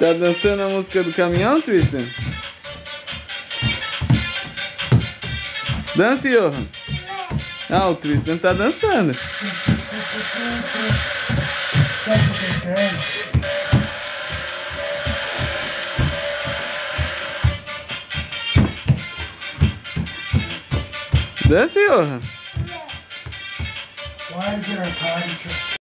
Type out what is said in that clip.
Tá dançando a música do caminhão, Tristan? Dança, Johan. Ah, o Tristan tá dançando. Sete apertando. Dança, Johan. Why is there a potty train?